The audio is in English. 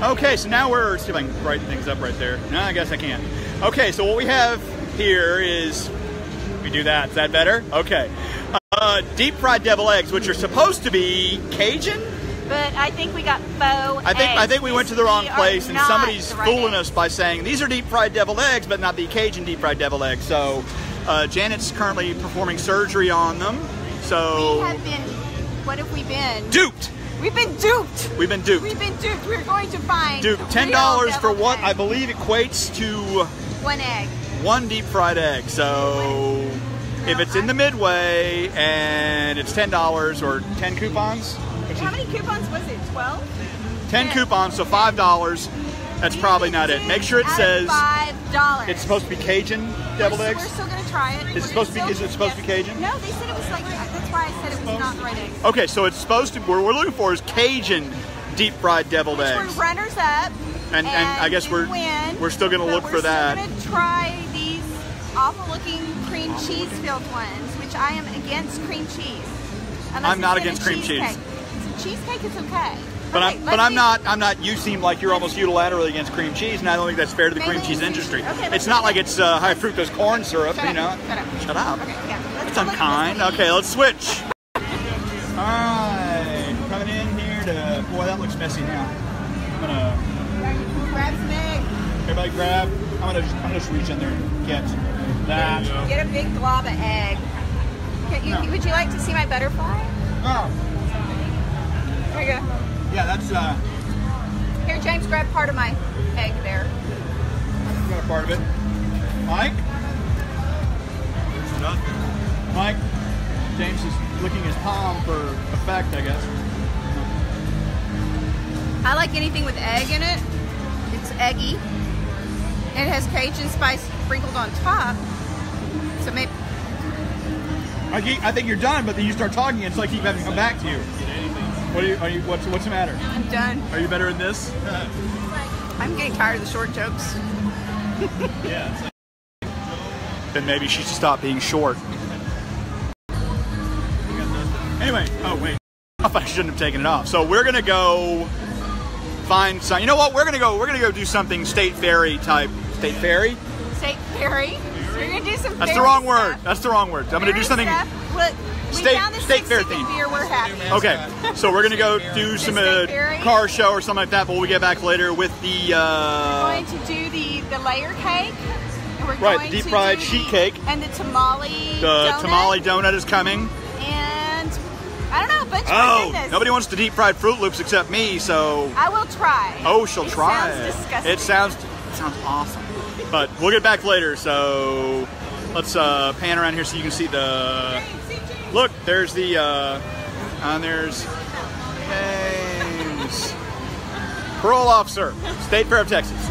Okay, so now we're see if I can brighten things up right there. No, I guess I can't. Okay, so what we have here is we do that. Is that better? Okay. Uh, deep fried devil eggs, which are supposed to be Cajun. But I think we got faux I think I think we went to the wrong These place, and somebody's right fooling eggs. us by saying these are deep fried deviled eggs, but not the Cajun deep fried deviled eggs. So uh, Janet's currently performing surgery on them. So we have been. What have we been? duped. We've been duped. We've been duped. We've been duped. We're going to find Duped. Ten dollars for what I believe equates to One egg. one deep fried egg. So if it's in the midway and it's ten dollars or ten coupons, How many coupons was it? Twelve. ten Yeah. coupons, so five dollars. That's probably not it. Make sure it says five dollars. It's supposed to be Cajun deviled we're, eggs. We're still gonna try it. Is it supposed to be- is it supposed to be Cajun? No, they said it was like. That's why I said it was not the right eggs. Okay, so it's supposed to. What we're looking for is Cajun deep fried deviled Which eggs. were runners up. And- and I guess we're- win, we're still gonna look we're for still gonna try these awful looking cream cheese filled ones, which I am against cream cheese. Unless I'm not it's in a against cream cheese. cheesecake is okay. But Okay, I'm, but I'm not. I'm not. You seem like you're almost unilaterally against cream cheese, and I don't think that's fair to the cream cheese industry. okay, it's not like it's uh, high fructose corn syrup, Shut you up, know. shut up. Shut up. Okay, yeah. That's go look at unkind. this Okay, let's switch. All right, coming in here to. Boy, that looks messy now. I'm gonna. Grab some egg. Everybody grab. I'm gonna. Just, I'm gonna just reach in there and get that. Get a big glob of egg. You, No. Would you like to see my butterfly? Oh, Here you go. Yeah, that's uh, Here, James, grab part of my egg there. got a part of it. Mike. There's nothing. Mike. James is licking his palm for effect, I guess. I like anything with egg in it. It's eggy. It has Cajun spice sprinkled on top. So maybe I, I think you're done, but then you start talking, it's like keep having to come back to you. What are you? Are you? What's What's the matter? I'm done. Are you better in this? I'm getting tired of the short jokes. Yeah. Then maybe she should stop being short. Anyway, oh wait, I shouldn't have taken it off. So we're gonna go find some. You know what? We're gonna go. We're gonna go do something state ferry type. State ferry? State ferry. So you're gonna do some. That's the wrong word. That's the wrong word. I'm gonna do something. stuff. Look, we State- found the state fair six-ticket theme. beer. We're happy. Okay, so we're gonna go do some uh, car show or something like that. But we'll get back later with the. Uh, we're going to do the the layer cake. We're Right, going deep to fried sheet the- cake. and the tamale. the donut, tamale donut is coming. And I don't know, a bunch of Oh, nobody wants to deep fried Froot Loops except me. So I will try. Oh, she'll it try Sounds disgusting. It sounds it sounds awesome. But we'll get back later. So let's uh, pan around here so you can see the. Look, there's the. Uh, and there's James, parole officer, State Fair of Texas.